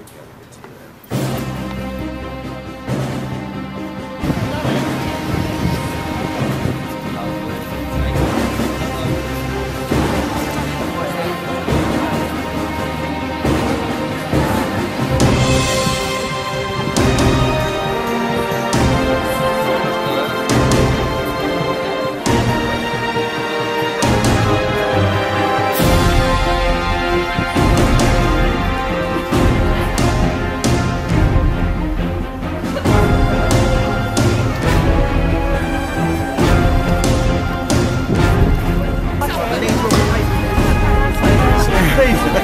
week, gotta get. crazy.